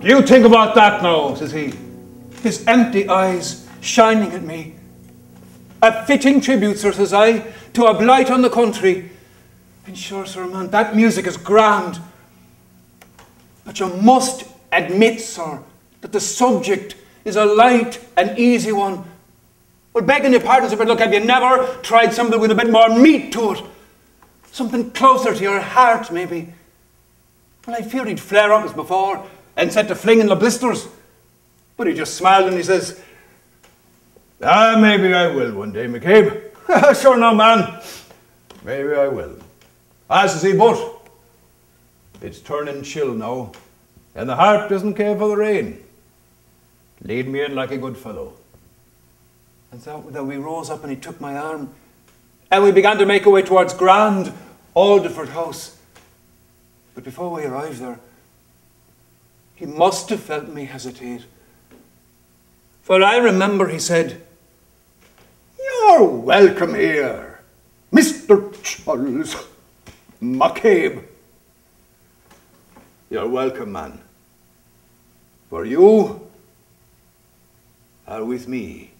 You think about that now, says he. His empty eyes shining at me. A fitting tribute, sir, says I, to a blight on the country. And sure, sir, man, that music is grand. But you must admit, sir, that the subject is a light and easy one. Well, begging your pardon, sir, but look, have you never tried something with a bit more meat to it? Something closer to your heart, maybe. Well, I feared he'd flare up as before and set to flinging the blisters. But he just smiled and he says, Ah, maybe I will one day, MacCabe. sure, no, man. Maybe I will. As to see, but it's turning chill now, and the heart doesn't care for the rain. Lead me in like a good fellow. And so then we rose up and he took my arm, and we began to make our way towards Grand Alderford House. But before we arrived there, he must have felt me hesitate. For I remember he said, You're welcome here, Mr. Charles MacCabe. You're welcome, man. For you are with me.